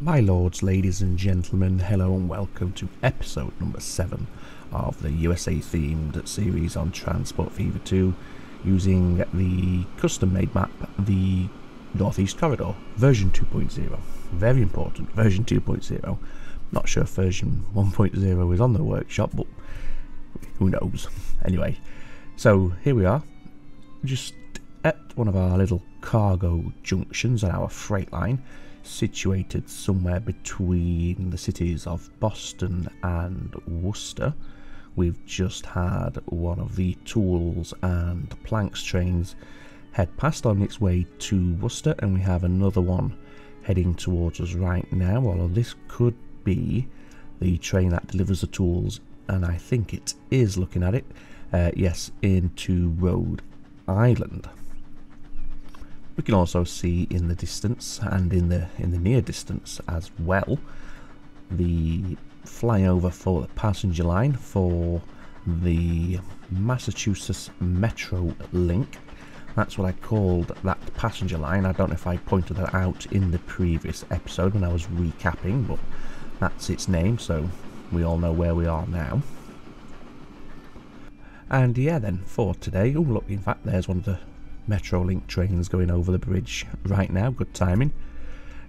My lords, ladies and gentlemen, hello and welcome to episode number 7 of the USA themed series on Transport Fever 2 using the custom made map, the Northeast Corridor, version 2.0. Very important, version 2.0. Not sure if version 1.0 is on the workshop, but who knows. Anyway, so here we are, just at one of our little cargo junctions on our freight line, situated somewhere between the cities of Boston and Worcester. We've just had one of the tools and planks trains head past on its way to Worcester, and we have another one heading towards us right now. Although this could be the train that delivers the tools, and I think it is looking at it. Uh, yes, into Rhode Island. We can also see in the distance and in the in the near distance as well the flyover for the passenger line for the Massachusetts Metro Link. That's what I called that passenger line. I don't know if I pointed that out in the previous episode when I was recapping, but that's its name, so we all know where we are now. And yeah, then for today, oh look, in fact, there's one of the Metrolink trains going over the bridge right now. Good timing.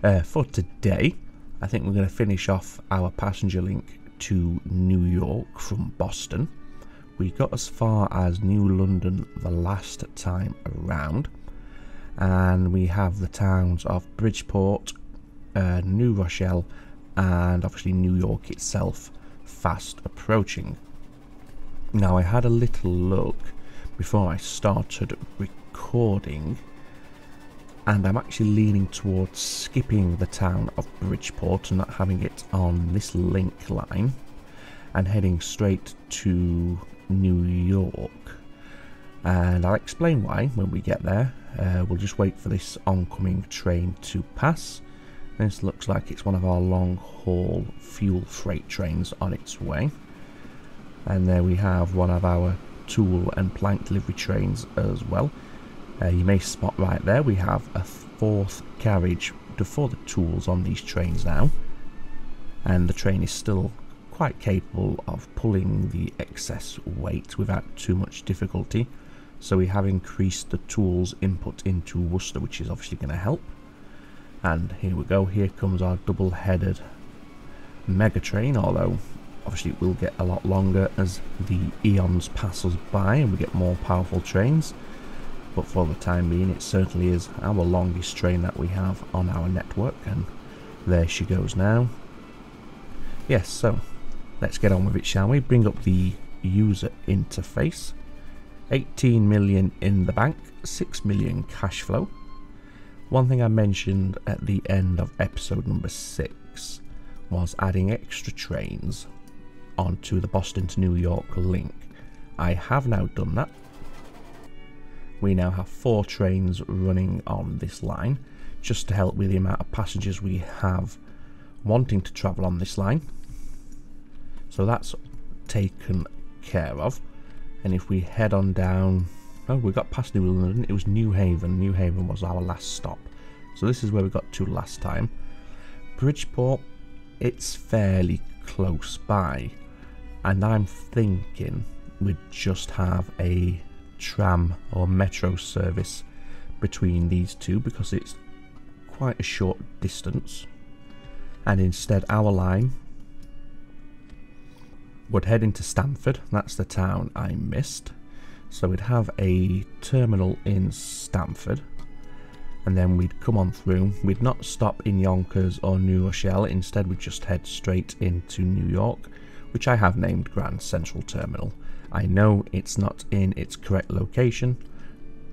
Uh, for today, I think we're going to finish off our passenger link to New York from Boston. We got as far as New London the last time around, and we have the towns of Bridgeport, uh, New Rochelle, and obviously New York itself fast approaching. Now, I had a little look before I started recording, and I'm actually leaning towards skipping the town of Bridgeport and not having it on this link line and heading straight to New York. And I'll explain why when we get there. Uh, we'll just wait for this oncoming train to pass. This looks like it's one of our long haul fuel freight trains on its way. And there we have one of our tool and plank delivery trains as well. Uh, you may spot right there we have a fourth carriage for the tools on these trains now. And the train is still quite capable of pulling the excess weight without too much difficulty. So we have increased the tools input into Worcester which is obviously going to help. And here we go here comes our double headed mega train although obviously it will get a lot longer as the eons pass us by and we get more powerful trains but for the time being it certainly is our longest train that we have on our network and there she goes now. Yes so let's get on with it shall we? Bring up the user interface. 18 million in the bank 6 million cash flow. One thing I mentioned at the end of episode number 6 was adding extra trains onto the Boston to New York link. I have now done that we now have four trains running on this line just to help with the amount of passengers we have wanting to travel on this line. So that's taken care of. And if we head on down oh we got past New London. It was New Haven. New Haven was our last stop. So this is where we got to last time. Bridgeport it's fairly close by. And I'm thinking we'd just have a tram or metro service between these two because it's quite a short distance. And instead our line would head into Stamford. That's the town I missed. So we'd have a terminal in Stamford and then we'd come on through. We'd not stop in Yonkers or New Rochelle. Instead we'd just head straight into New York which I have named Grand Central Terminal I know it's not in its correct location,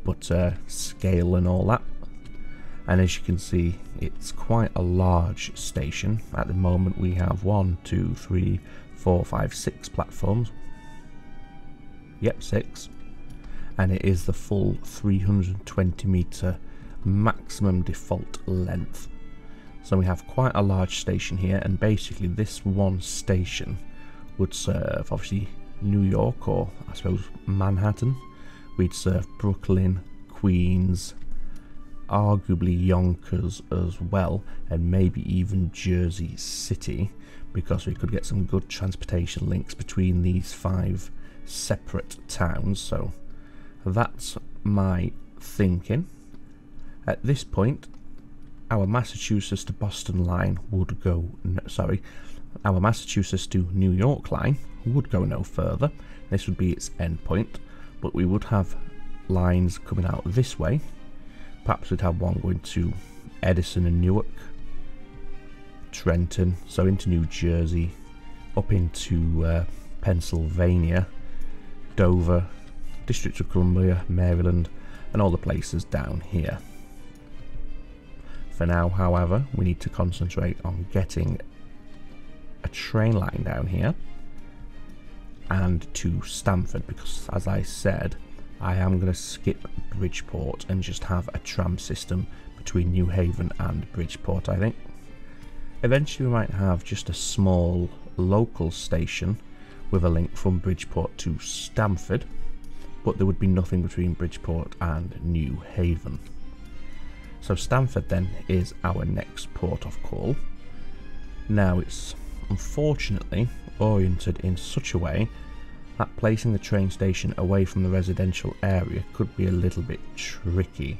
but uh, scale and all that. And as you can see, it's quite a large station. At the moment, we have one, two, three, four, five, six platforms. Yep, six. And it is the full 320 meter maximum default length. So we have quite a large station here, and basically, this one station would serve obviously New York or I suppose Manhattan. We'd serve Brooklyn, Queens, arguably Yonkers as well, and maybe even Jersey City, because we could get some good transportation links between these five separate towns. So that's my thinking. At this point, our Massachusetts to Boston line would go, no, sorry, our Massachusetts to New York line would go no further. This would be its end point, but we would have lines coming out this way. Perhaps we'd have one going to Edison and Newark, Trenton, so into New Jersey, up into uh, Pennsylvania, Dover, District of Columbia, Maryland, and all the places down here. For now, however, we need to concentrate on getting a train line down here and to Stamford because, as I said, I am going to skip Bridgeport and just have a tram system between New Haven and Bridgeport, I think. Eventually, we might have just a small local station with a link from Bridgeport to Stamford, but there would be nothing between Bridgeport and New Haven. So Stamford then is our next port of call. Now it's unfortunately oriented in such a way that placing the train station away from the residential area could be a little bit tricky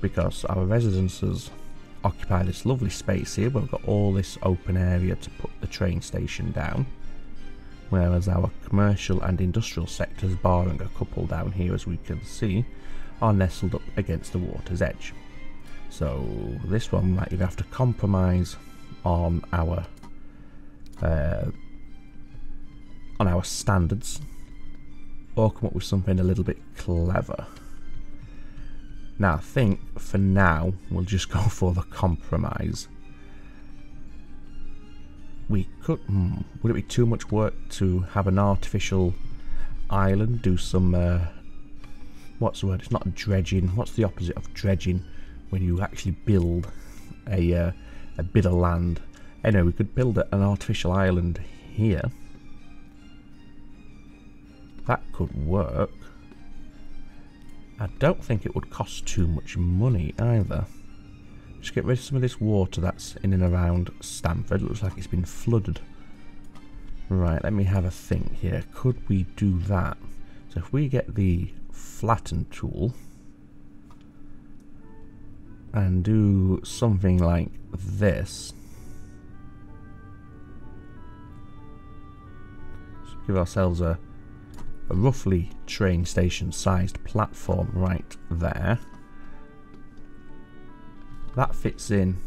because our residences occupy this lovely space here we've got all this open area to put the train station down whereas our commercial and industrial sectors barring a couple down here as we can see are nestled up against the water's edge. So this one might even have to compromise on our uh, on our standards or come up with something a little bit clever. Now I think for now we'll just go for the compromise. We could, hmm, would it be too much work to have an artificial island, do some, uh, what's the word, it's not dredging, what's the opposite of dredging when you actually build a, uh, a bit of land. Anyway, we could build an artificial island here that could work. I don't think it would cost too much money either. Just get rid of some of this water that's in and around Stamford. Looks like it's been flooded. Right, let me have a think here. Could we do that? So if we get the flatten tool and do something like this. Give ourselves a a roughly train station sized platform right there. That fits in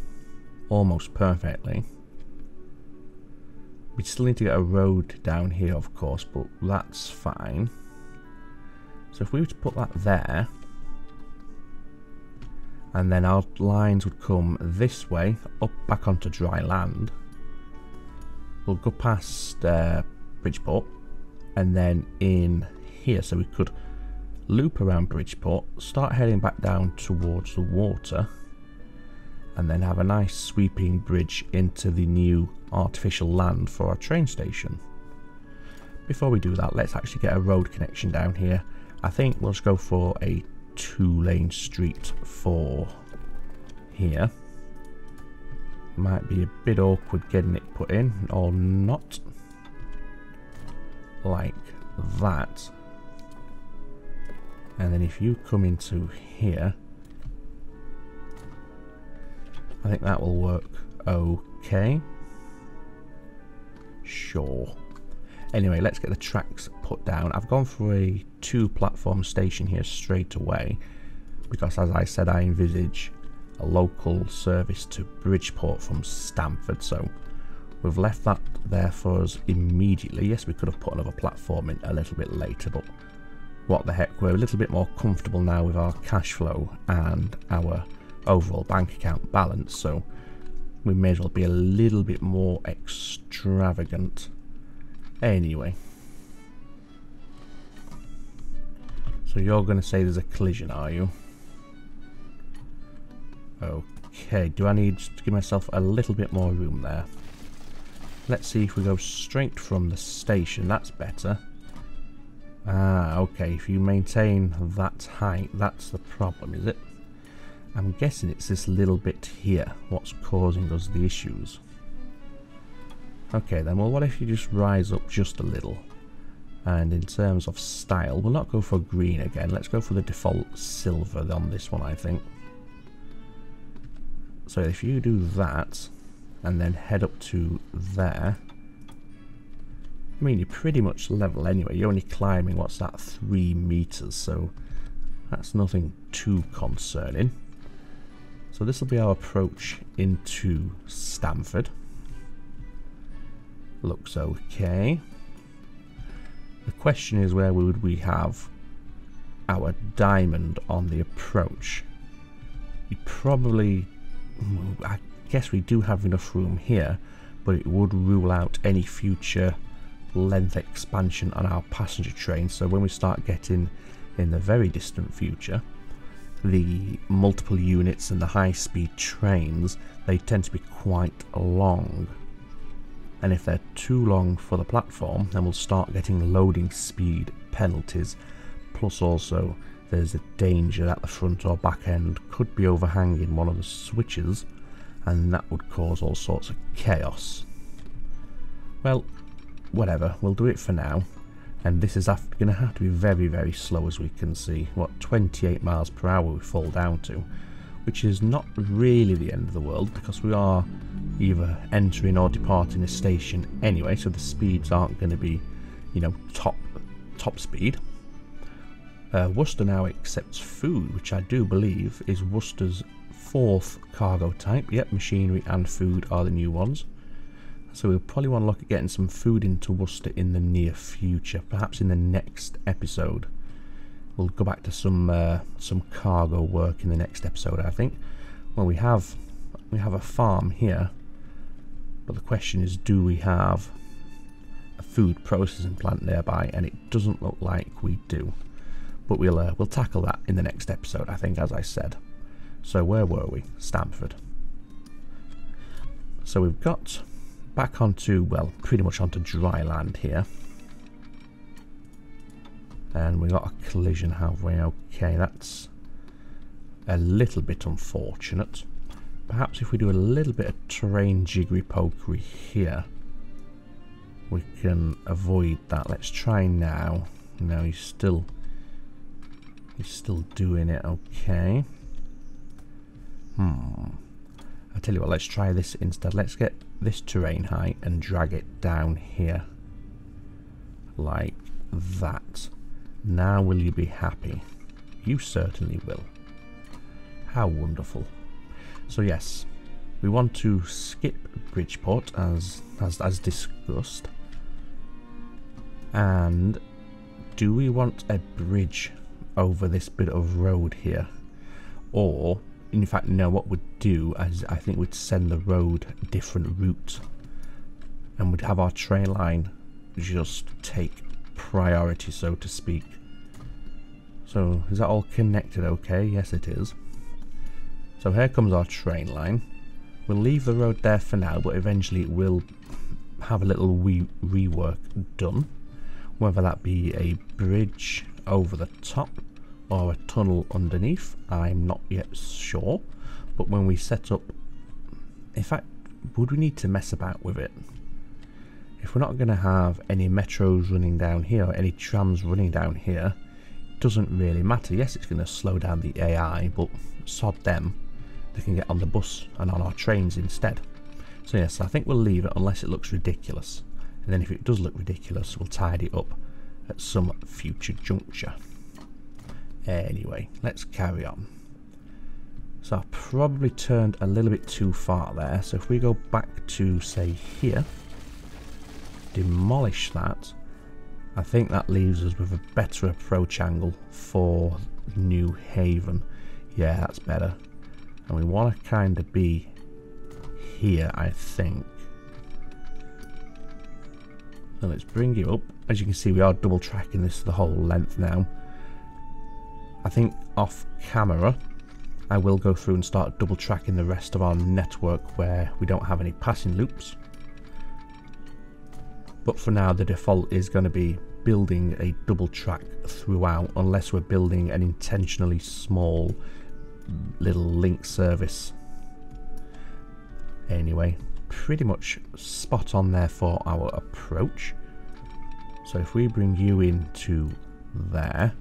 almost perfectly. We still need to get a road down here of course, but that's fine. So if we were to put that there, and then our lines would come this way, up back onto dry land. We'll go past uh, Bridgeport, and then in here so we could loop around Bridgeport, start heading back down towards the water and then have a nice sweeping bridge into the new artificial land for our train station. Before we do that, let's actually get a road connection down here. I think we'll just go for a two lane street for here. Might be a bit awkward getting it put in or not like that. And then if you come into here, I think that will work okay. Sure. Anyway, let's get the tracks put down. I've gone for a two platform station here straight away because as I said I envisage a local service to Bridgeport from Stamford so We've left that there for us immediately. Yes, we could have put another platform in a little bit later, but what the heck, we're a little bit more comfortable now with our cash flow and our overall bank account balance, so we may as well be a little bit more extravagant. Anyway. So you're going to say there's a collision, are you? Okay, do I need to give myself a little bit more room there? Let's see if we go straight from the station. That's better. Ah, okay. If you maintain that height, that's the problem, is it? I'm guessing it's this little bit here what's causing us the issues. Okay then, well what if you just rise up just a little? And in terms of style, we'll not go for green again. Let's go for the default silver on this one, I think. So if you do that, and then head up to there, I mean, you're pretty much level anyway. You're only climbing, what's that, three meters, so that's nothing too concerning. So this will be our approach into Stamford. Looks okay. The question is where would we have our diamond on the approach? You probably, I guess we do have enough room here, but it would rule out any future length expansion on our passenger train. So when we start getting in the very distant future, the multiple units and the high-speed trains, they tend to be quite long. And if they're too long for the platform, then we'll start getting loading speed penalties. Plus also, there's a danger that the front or back end could be overhanging one of the switches, and that would cause all sorts of chaos. Well, whatever, we'll do it for now and this is going to have to be very very slow as we can see what 28 miles per hour we fall down to which is not really the end of the world because we are either entering or departing a station anyway so the speeds aren't going to be you know top top speed uh, Worcester now accepts food which I do believe is Worcester's fourth cargo type yep machinery and food are the new ones so we'll probably want to look at getting some food into Worcester in the near future, perhaps in the next episode. We'll go back to some uh, some cargo work in the next episode, I think. Well, we have we have a farm here, but the question is, do we have a food processing plant nearby? And it doesn't look like we do. But we'll uh, we'll tackle that in the next episode, I think, as I said. So where were we? Stamford. So we've got back onto, well, pretty much onto dry land here. And we got a collision halfway. Okay, that's a little bit unfortunate. Perhaps if we do a little bit of terrain jiggery pokery here, we can avoid that. Let's try now. No, he's still he's still doing it okay. Hmm. I tell you what, let's try this instead. Let's get this terrain height and drag it down here. Like that. Now will you be happy? You certainly will. How wonderful. So yes, we want to skip Bridgeport as, as, as discussed. And do we want a bridge over this bit of road here? Or in fact, no, what we'd do is I think we'd send the road a different route and we'd have our train line just take priority, so to speak. So, is that all connected okay? Yes, it is. So here comes our train line. We'll leave the road there for now, but eventually it will have a little re rework done. Whether that be a bridge over the top or a tunnel underneath. I'm not yet sure. But when we set up... In fact, would we need to mess about with it? If we're not going to have any metros running down here, or any trams running down here, it doesn't really matter. Yes, it's going to slow down the AI, but sod them. They can get on the bus and on our trains instead. So yes, I think we'll leave it unless it looks ridiculous. And then if it does look ridiculous, we'll tidy up at some future juncture. Anyway, let's carry on. So I've probably turned a little bit too far there. So if we go back to, say, here, demolish that, I think that leaves us with a better approach angle for New Haven. Yeah, that's better. And we want to kind of be here, I think. So let's bring you up. As you can see, we are double tracking this the whole length now. I think off camera I will go through and start double tracking the rest of our network where we don't have any passing loops. But for now the default is going to be building a double track throughout unless we're building an intentionally small little link service. Anyway, pretty much spot on there for our approach. So if we bring you into there,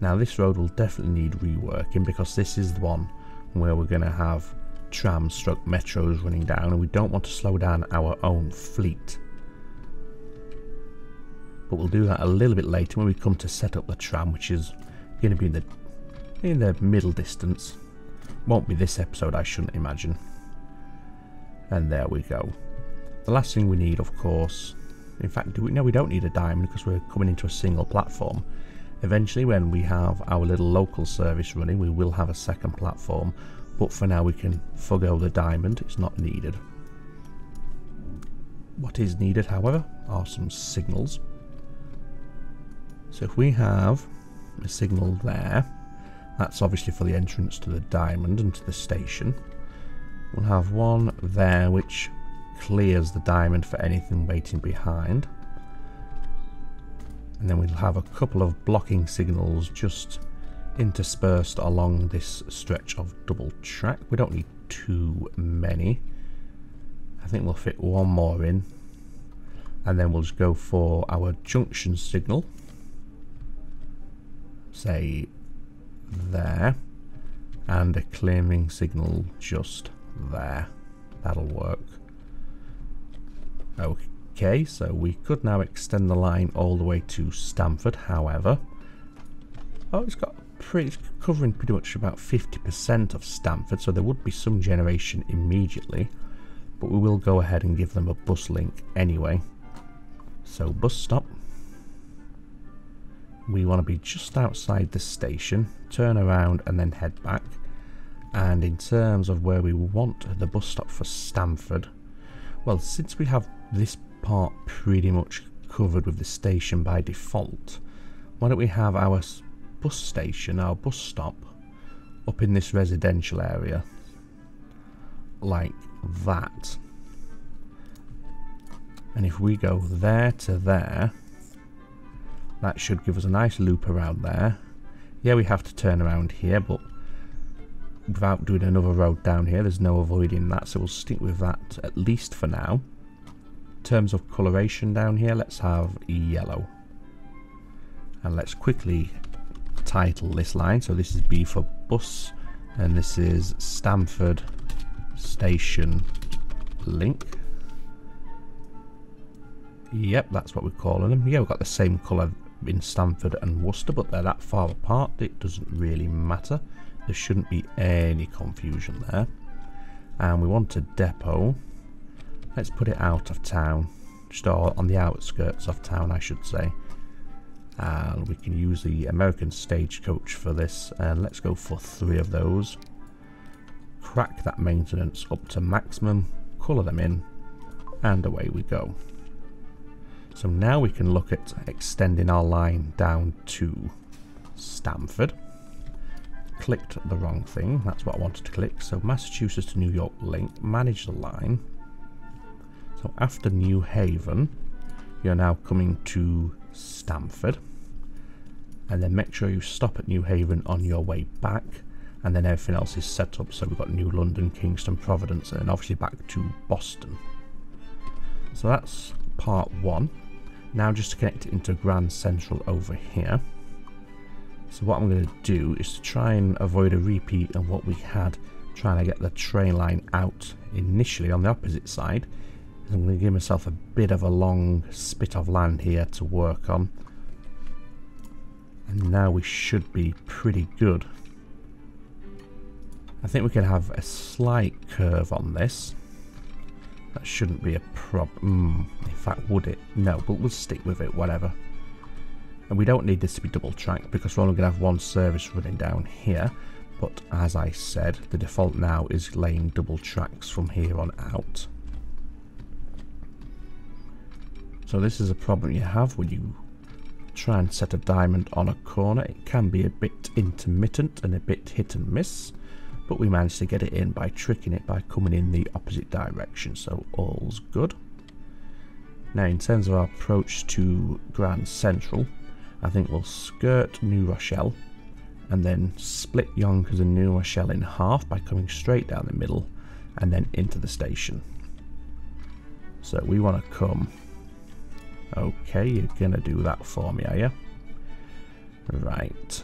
now this road will definitely need reworking because this is the one where we're going to have tram stroke metros running down and we don't want to slow down our own fleet. But we'll do that a little bit later when we come to set up the tram which is going to be in the in the middle distance. Won't be this episode I shouldn't imagine. And there we go. The last thing we need of course in fact we no we don't need a diamond because we're coming into a single platform Eventually when we have our little local service running we will have a second platform but for now we can forgo the diamond, it's not needed. What is needed however are some signals. So if we have a signal there, that's obviously for the entrance to the diamond and to the station. We'll have one there which clears the diamond for anything waiting behind. And then we'll have a couple of blocking signals just interspersed along this stretch of double track. We don't need too many. I think we'll fit one more in. And then we'll just go for our junction signal. Say there. And a clearing signal just there. That'll work okay so we could now extend the line all the way to Stamford, however. Oh, it's got pretty, it's covering pretty much about 50% of Stamford, so there would be some generation immediately. But we will go ahead and give them a bus link anyway. So, bus stop. We want to be just outside the station, turn around and then head back. And in terms of where we want the bus stop for Stamford, well, since we have this part pretty much covered with the station by default, why don't we have our bus station, our bus stop, up in this residential area, like that. And if we go there to there, that should give us a nice loop around there. Yeah, we have to turn around here, but without doing another road down here, there's no avoiding that, so we'll stick with that at least for now terms of coloration down here, let's have yellow. And let's quickly title this line. So this is B for bus, and this is Stamford Station Link. Yep, that's what we're calling them. Yeah, we've got the same colour in Stamford and Worcester, but they're that far apart, it doesn't really matter. There shouldn't be any confusion there. And we want a depot Let's put it out of town. Just on the outskirts of town, I should say. And we can use the American Stagecoach for this. And let's go for three of those. Crack that maintenance up to maximum. Colour them in. And away we go. So now we can look at extending our line down to Stamford. Clicked the wrong thing. That's what I wanted to click. So Massachusetts to New York link. Manage the line. So after New Haven, you're now coming to Stamford. And then make sure you stop at New Haven on your way back. And then everything else is set up. So we've got New London, Kingston, Providence, and obviously back to Boston. So that's part one. Now just to connect it into Grand Central over here. So what I'm going to do is to try and avoid a repeat of what we had trying to get the train line out initially on the opposite side I'm going to give myself a bit of a long spit of land here to work on. And now we should be pretty good. I think we can have a slight curve on this. That shouldn't be a problem. Mm, in fact, would it? No, but we'll stick with it, whatever. And we don't need this to be double tracked because we're only going to have one service running down here. But as I said, the default now is laying double tracks from here on out. So this is a problem you have when you try and set a diamond on a corner. It can be a bit intermittent and a bit hit and miss, but we managed to get it in by tricking it by coming in the opposite direction, so all's good. Now in terms of our approach to Grand Central, I think we'll skirt New Rochelle and then split Yonkers and New Rochelle in half by coming straight down the middle and then into the station. So we want to come. Okay, you're going to do that for me, are you? Right.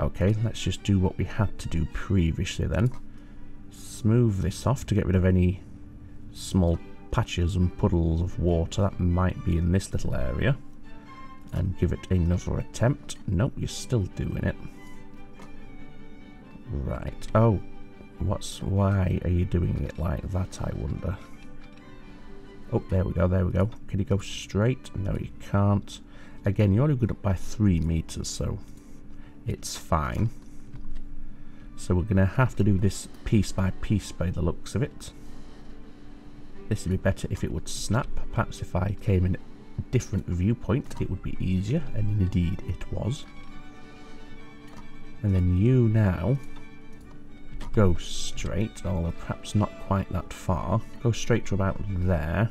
Okay, let's just do what we had to do previously then. Smooth this off to get rid of any small patches and puddles of water that might be in this little area. And give it another attempt. Nope, you're still doing it. Right. Oh, what's why are you doing it like that, I wonder? Oh, there we go, there we go. Can you go straight? No, you can't. Again, you're only good up by three meters, so it's fine. So we're going to have to do this piece by piece by the looks of it. This would be better if it would snap. Perhaps if I came in a different viewpoint, it would be easier, and indeed it was. And then you now go straight, although perhaps not quite that far. Go straight to about there.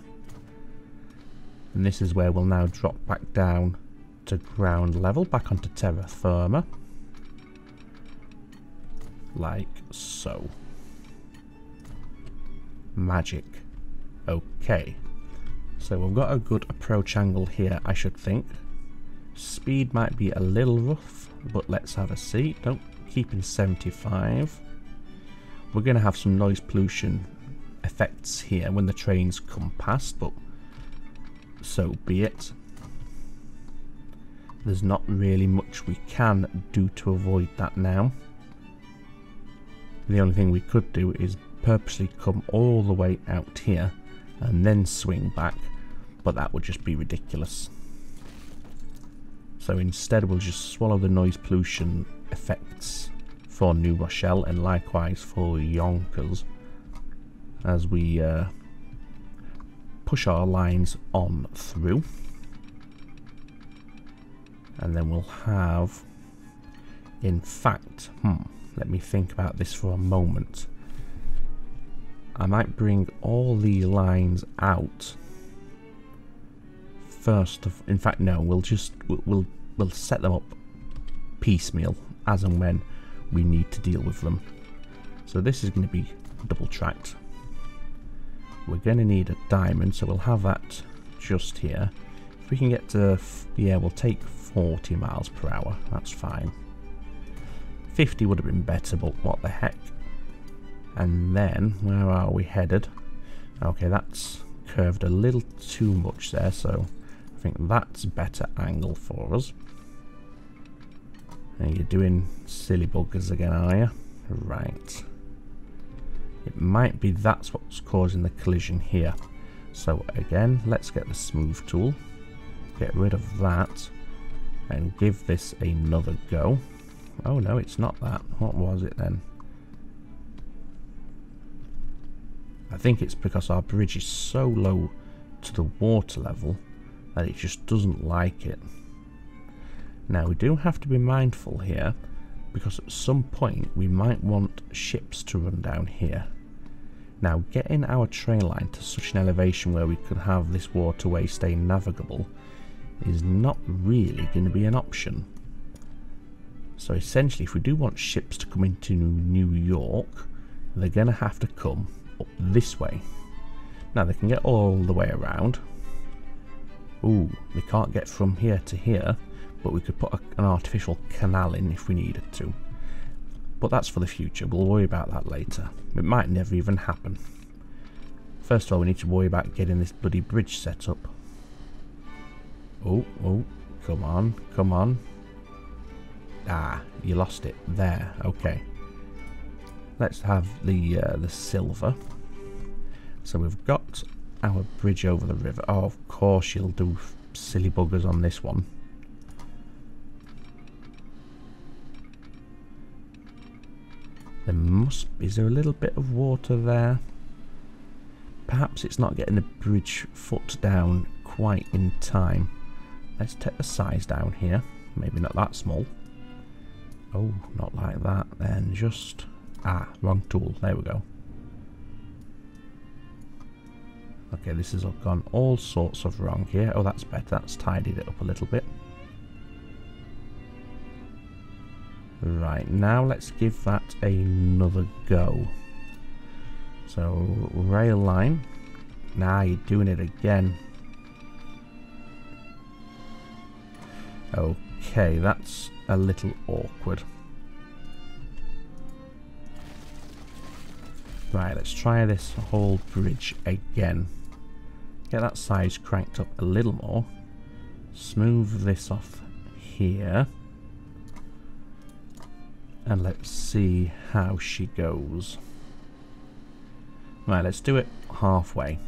And this is where we'll now drop back down to ground level, back onto terra firma. Like so. Magic. Okay. So we've got a good approach angle here, I should think. Speed might be a little rough, but let's have a see. Don't keep in 75. We're going to have some noise pollution effects here when the trains come past, but so be it. There's not really much we can do to avoid that now. The only thing we could do is purposely come all the way out here and then swing back, but that would just be ridiculous. So instead we'll just swallow the noise pollution effects for New Rochelle and likewise for Yonkers as we uh, push our lines on through. And then we'll have in fact hmm let me think about this for a moment. I might bring all the lines out first of in fact no we'll just we'll we'll set them up piecemeal as and when we need to deal with them. So this is going to be double tracked. We're going to need a diamond so we'll have that just here. If we can get to yeah we'll take 40 miles per hour. That's fine. 50 would have been better but what the heck. And then, where are we headed? Okay, that's curved a little too much there, so I think that's better angle for us. And you're doing silly buggers again, are you? Right. It might be that's what's causing the collision here. So again, let's get the smooth tool. Get rid of that. And give this another go. Oh no, it's not that. What was it then? I think it's because our bridge is so low to the water level that it just doesn't like it. Now we do have to be mindful here because at some point we might want ships to run down here. Now getting our train line to such an elevation where we could have this waterway stay navigable is not really going to be an option. So essentially if we do want ships to come into New York, they're going to have to come up this way. Now they can get all the way around. Ooh, they can't get from here to here, but we could put a, an artificial canal in if we needed to. But that's for the future, we'll worry about that later. It might never even happen. First of all, we need to worry about getting this bloody bridge set up. Oh, oh, come on, come on. Ah, you lost it. There, okay. Let's have the uh, the silver. So we've got our bridge over the river. Oh, of course you'll do silly buggers on this one. There must... Is there a little bit of water there? Perhaps it's not getting the bridge foot down quite in time. Let's take the size down here. Maybe not that small. Oh, not like that then. Just Ah, wrong tool. There we go. Okay, this has gone all sorts of wrong here. Oh, that's better. That's tidied it up a little bit. Right, now let's give that another go. So, rail line. Now nah, you're doing it again. Okay, that's a little awkward. Right, let's try this whole bridge again. Get that size cranked up a little more. Smooth this off here. And let's see how she goes. Right, let's do it halfway.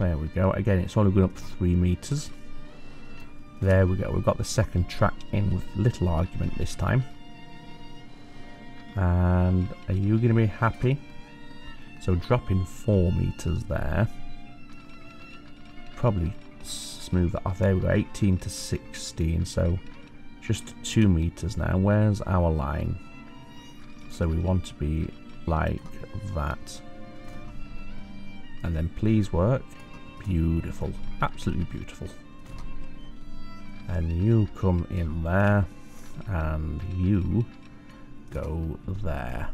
There we go. Again, it's only going up three meters. There we go. We've got the second track in with little argument this time. And are you going to be happy? So dropping four meters there. Probably smooth that. There we go. 18 to 16. So just two meters now. Where's our line? So we want to be like that. And then please work. Beautiful. Absolutely beautiful. And you come in there. And you go there.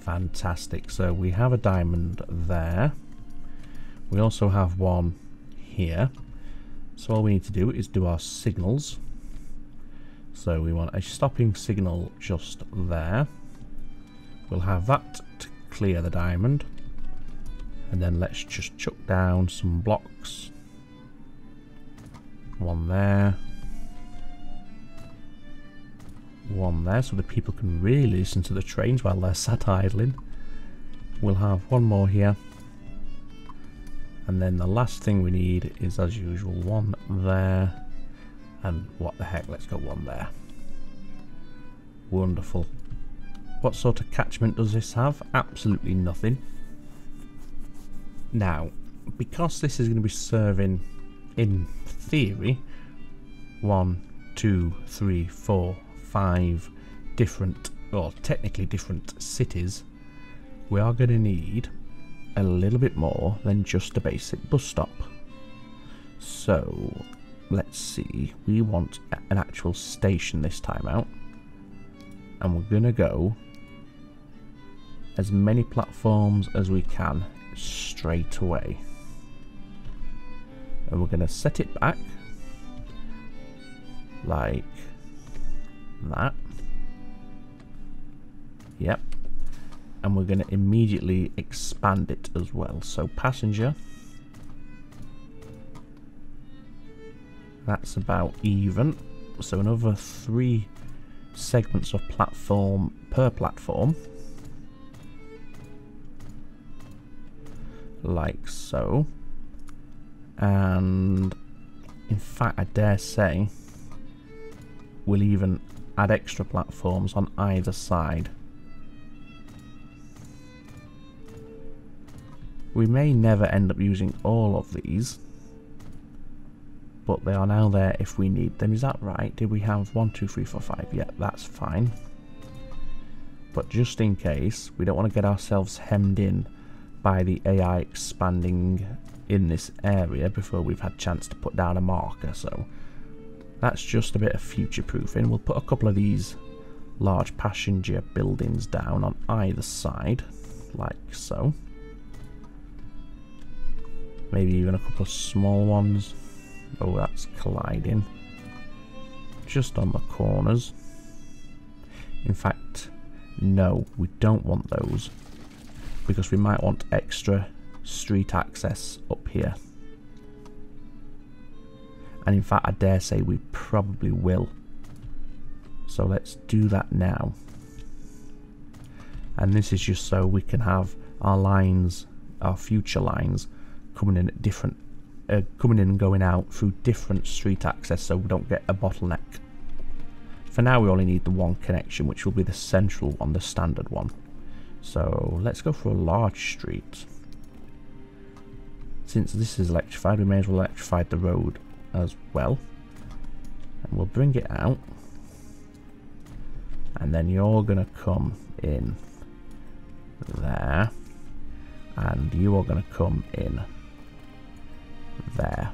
Fantastic. So we have a diamond there. We also have one here. So all we need to do is do our signals. So we want a stopping signal just there. We'll have that to clear the diamond. And then let's just chuck down some blocks. One there. One there so the people can really listen to the trains while they're sat idling. We'll have one more here. And then the last thing we need is as usual one there. And what the heck, let's go one there. Wonderful. What sort of catchment does this have? Absolutely nothing. Now, because this is going to be serving, in theory, one, two, three, four, five different, or technically different cities, we are going to need a little bit more than just a basic bus stop. So, let's see, we want an actual station this time out. And we're going to go as many platforms as we can straight away. And we're going to set it back like that. Yep. And we're going to immediately expand it as well. So passenger. That's about even. So another three segments of platform per platform. like so. And in fact, I dare say we'll even add extra platforms on either side. We may never end up using all of these, but they are now there if we need them. Is that right? Did we have one, two, three, four, five? Yeah, that's fine. But just in case, we don't want to get ourselves hemmed in by the AI expanding in this area before we've had chance to put down a marker so that's just a bit of future proofing we'll put a couple of these large passenger buildings down on either side like so maybe even a couple of small ones oh that's colliding just on the corners in fact no we don't want those because we might want extra street access up here. And in fact, I dare say we probably will. So let's do that now. And this is just so we can have our lines, our future lines, coming in at different, uh, coming in and going out through different street access so we don't get a bottleneck. For now we only need the one connection, which will be the central one, the standard one. So let's go for a large street. Since this is electrified, we may as well electrify the road as well. And we'll bring it out. And then you're going to come in there. And you are going to come in there.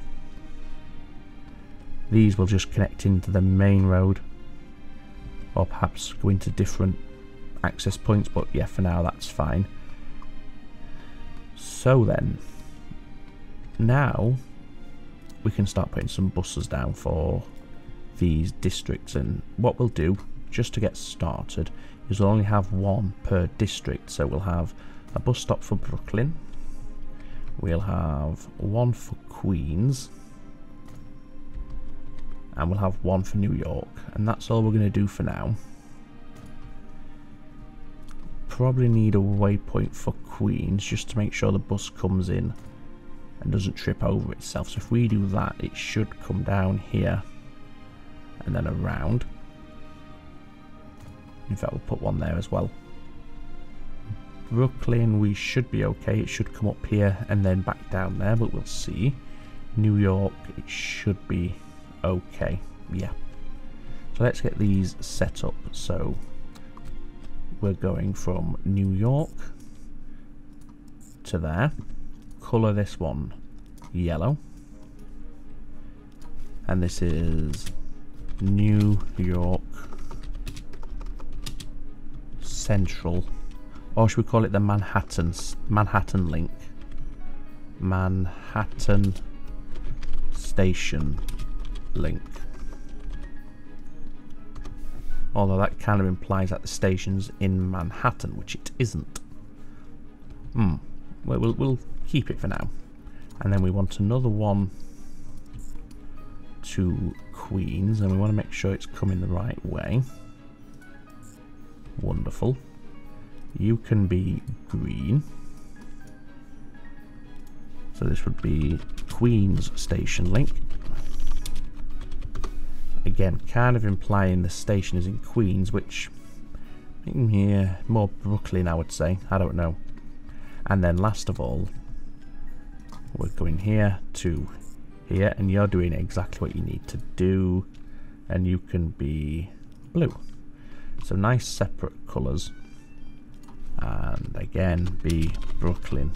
These will just connect into the main road. Or perhaps go into different access points but yeah for now that's fine. So then now we can start putting some buses down for these districts. And what we'll do just to get started is we'll only have one per district. So we'll have a bus stop for Brooklyn we'll have one for Queens. And we'll have one for New York. And that's all we're going to do for now. Probably need a waypoint for Queens just to make sure the bus comes in and doesn't trip over itself. So if we do that it should come down here and then around. In fact we'll put one there as well Brooklyn we should be okay. It should come up here and then back down there but we'll see. New York it should be okay. Yeah. So let's get these set up. So we're going from New York to there. Colour this one yellow. And this is New York Central or should we call it the Manhattan Manhattan link? Manhattan Station link. Although that kind of implies that the station's in Manhattan which it isn't. Hmm. Well, we'll, we'll keep it for now. And then we want another one to Queens and we want to make sure it's coming the right way. Wonderful you can be green. So this would be Queens station link. Again kind of implying the station is in Queens which hmm, yeah more Brooklyn I would say. I don't know. And then last of all we're going here to here and you're doing exactly what you need to do and you can be blue. So nice separate colours and again be Brooklyn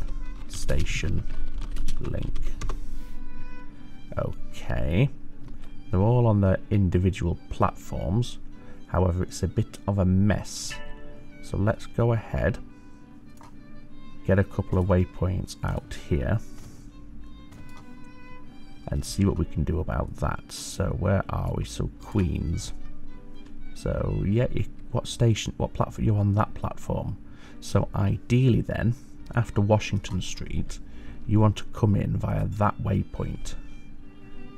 station link okay they're all on their individual platforms. However, it's a bit of a mess. So let's go ahead, get a couple of waypoints out here, and see what we can do about that. So where are we? So Queens. So yeah, what station, what platform? You're on that platform. So ideally then, after Washington Street, you want to come in via that waypoint.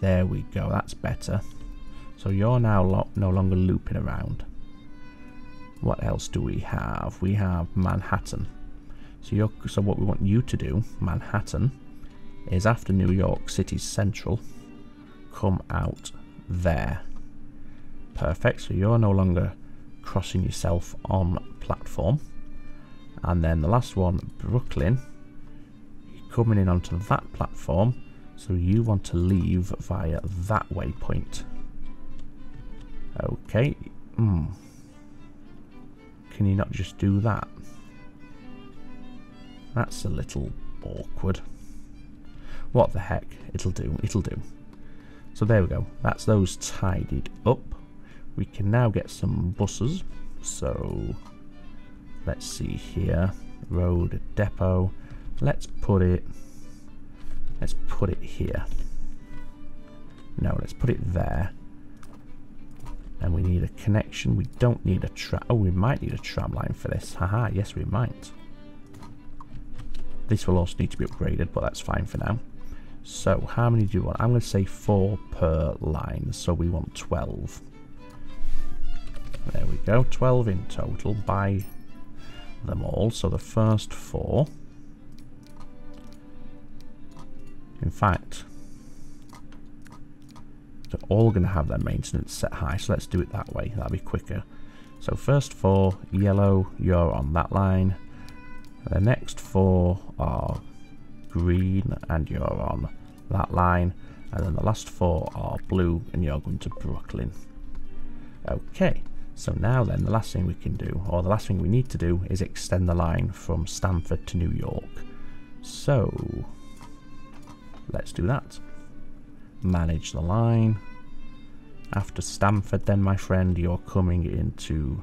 There we go, that's better. So you're now no longer looping around. What else do we have? We have Manhattan. So, you're, so what we want you to do, Manhattan, is after New York City central, come out there. Perfect, so you're no longer crossing yourself on platform. And then the last one, Brooklyn, coming in onto that platform so you want to leave via that waypoint. Okay. Hmm. Can you not just do that? That's a little awkward. What the heck? It'll do. It'll do. So there we go. That's those tidied up. We can now get some buses. So let's see here. Road depot. Let's put it Let's put it here. No, let's put it there. And we need a connection. We don't need a tram. Oh, we might need a tram line for this. Haha, yes we might. This will also need to be upgraded, but that's fine for now. So, how many do you want? I'm going to say 4 per line, so we want 12. There we go, 12 in total. Buy them all. So the first four In fact, they're all going to have their maintenance set high, so let's do it that way. That'll be quicker. So first four, yellow, you're on that line. The next four are green, and you're on that line. And then the last four are blue, and you're going to Brooklyn. Okay, so now then, the last thing we can do, or the last thing we need to do, is extend the line from Stamford to New York. So, Let's do that. Manage the line. After Stamford then my friend you're coming into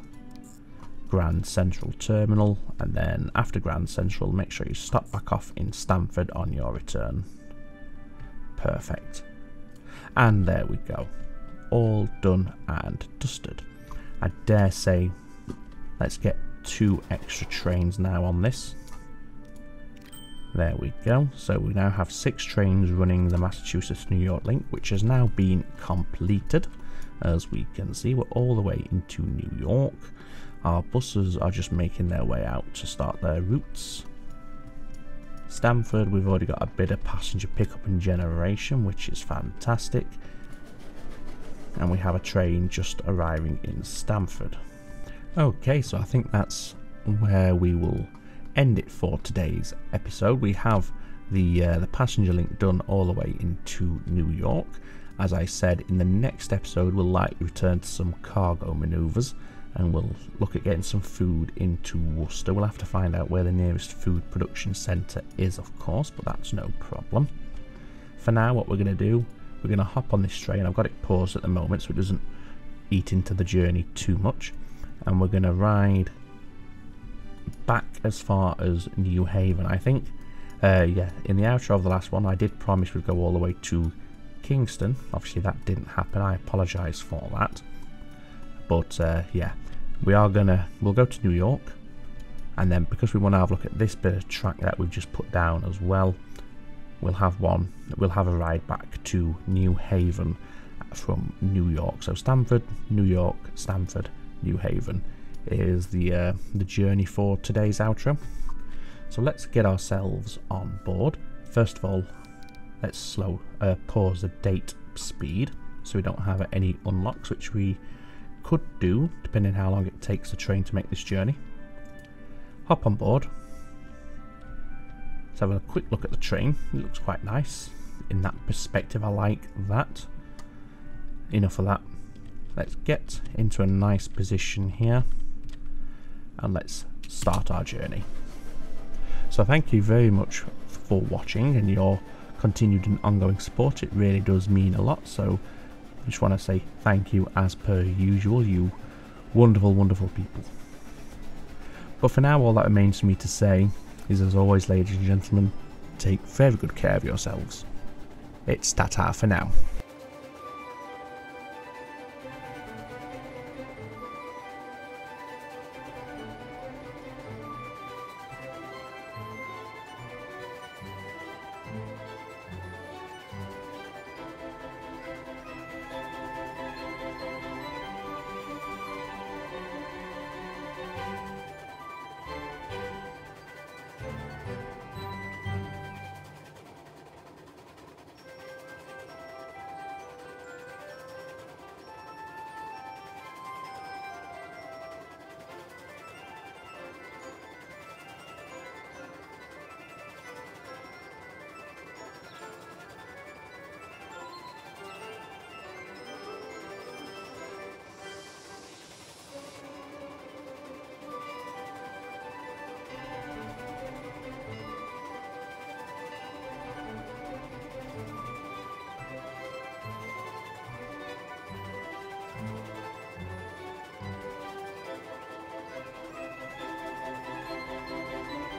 Grand Central Terminal and then after Grand Central make sure you stop back off in Stamford on your return. Perfect. And there we go. All done and dusted. I dare say let's get two extra trains now on this. There we go. So we now have six trains running the Massachusetts-New York link, which has now been completed. As we can see, we're all the way into New York. Our buses are just making their way out to start their routes. Stamford, we've already got a bit of passenger pickup and generation, which is fantastic. And we have a train just arriving in Stamford. Okay, so I think that's where we will end it for today's episode. We have the uh, the passenger link done all the way into New York. As I said, in the next episode, we'll likely return to some cargo manoeuvres and we'll look at getting some food into Worcester. We'll have to find out where the nearest food production centre is, of course, but that's no problem. For now, what we're going to do, we're going to hop on this train. I've got it paused at the moment so it doesn't eat into the journey too much. And we're going to ride back as far as New Haven, I think. Uh, yeah, in the outro of the last one, I did promise we'd go all the way to Kingston. Obviously, that didn't happen. I apologise for that. But uh, yeah, we are gonna we'll go to New York, and then because we want to have a look at this bit of track that we've just put down as well, we'll have one. We'll have a ride back to New Haven from New York. So Stamford, New York, Stamford, New Haven is the uh, the journey for today's outro. So let's get ourselves on board. First of all, let's slow uh, pause the date speed so we don't have any unlocks, which we could do depending how long it takes the train to make this journey. Hop on board. Let's have a quick look at the train. It looks quite nice. In that perspective, I like that. Enough of that. Let's get into a nice position here and let's start our journey. So thank you very much for watching and your continued and ongoing support. It really does mean a lot. So I just want to say thank you as per usual, you wonderful, wonderful people. But for now, all that remains for me to say is, as always, ladies and gentlemen, take very good care of yourselves. It's Tata for now. Música